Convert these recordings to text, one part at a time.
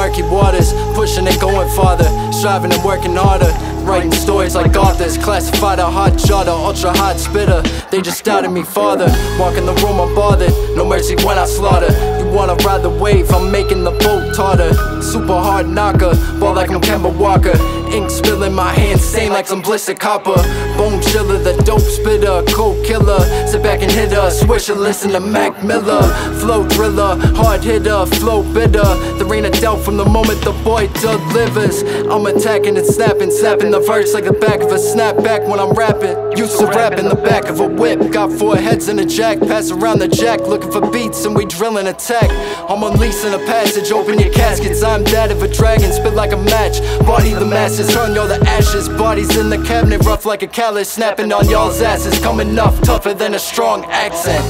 murky waters, pushing and going farther, striving and working harder. Writing stories like authors, classified a hot jotter, ultra hot spitter. They just doubted me farther. Walking the room unbothered, no mercy when I slaughter. You wanna ride the wave, I'm making the boat taller. Super hard knocker, like I'm Kemba Walker. Ink spilling my hands, stain like some blistered copper. Bone chiller, the dope spitter, cold killer. Sit back and hit her, swisher, listen to Mac Miller. Flow thriller, hard hitter, flow bitter. There ain't a doubt from the moment the boy delivers. I'm attacking and snapping, snapping the verse like the back of a snapback when I'm rapping. Used to rap in the back of a whip, got four heads in a jack. Pass around the jack, looking for beats and we drilling attack. I'm unleashing a passage, open your caskets. I'm that of a dragon, spit like a match. Body the masses, turn y'all the ashes. Bodies in the cabinet, rough like a callus, snapping on y'all's asses. Coming off tougher than a strong accent.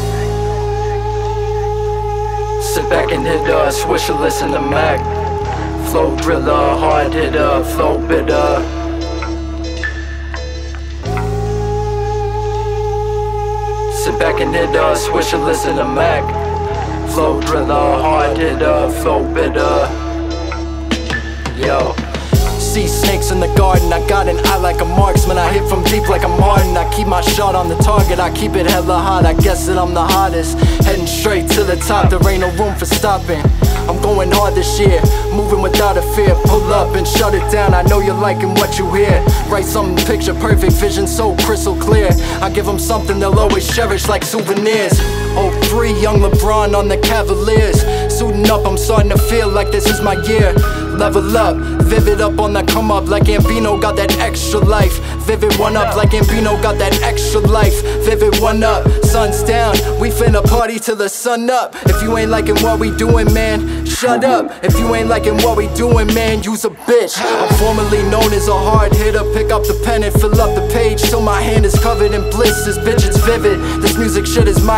Sit back and hit uh, swisher, listen to Mac. Flow driller, hard hitter, flow bitter. Sit back and hit uh, swisher, listen to Mac. Flow driller, hard hitter, flow bitter. Yo. See snakes in the garden, I got an eye like a marksman. I hit from deep like a Martin. I keep my shot on the target, I keep it hella hot. I guess that I'm the hottest, heading straight to the top There ain't no room for stopping. I'm going hard this year, moving without a fear. Pull up and shut it down, I know you're liking what you hear. Write something picture perfect, vision so crystal clear. I give them something they'll always cherish like souvenirs. 03, young LeBron on the Cavaliers Up, I'm starting to feel like this is my year. Level up, vivid up on that come up Like Ambino got that extra life. Vivid one up like Ambino got that extra life. Vivid one up, sun's down We finna party till the sun up. If you ain't liking what we doing, man, shut up. If you ain't liking what we doing, man, you's a bitch. I'm formerly known as a hard hitter Pick up the pen and fill up the page. Till my hand is covered in bliss bitch is vivid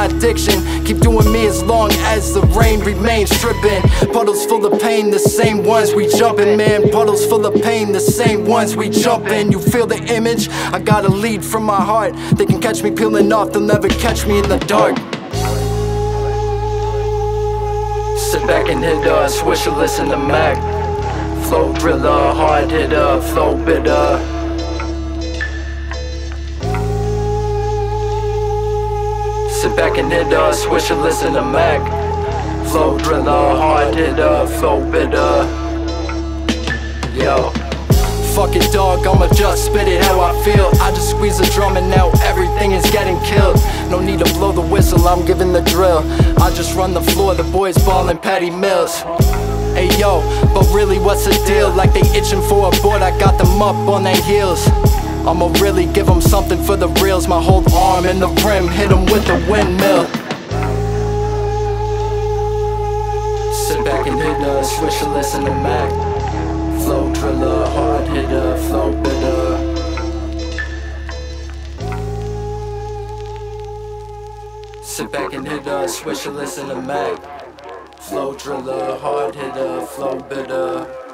my addiction Keep doing me as long as the rain remains dripping Puddles full of pain, the same ones we jumping, man. Puddles full of pain, the same ones we jumping. You feel the image? I got a lead from my heart. They can catch me peeling off, they'll never catch me in the dark. Sit back and hit uh, swisher, listen to Mac. Flow driller, hard hitter, flow bitter. Sit back and hit uh, swisher, listen to Mac. Flow driller, hard hitter, flow bitter. Yo. Fuck it, dog, I'ma just spit it how I feel. I just squeeze the drum and now everything is getting killed. No need to blow the whistle, I'm giving the drill. I just run the floor, the boys ballin' Patty Mills. Hey yo, but really what's the deal? Like they itching for a board, I got them up on their heels. I'ma really give them something for the reals. My whole arm in the rim, hit them with the windmill. Sit back and hit the switch and listen to Mac. Flow driller, hard hitter, flow bitter. Sit back and hit the switch and listen to Mac. Flow driller, hard hitter, flow bitter.